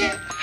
like it.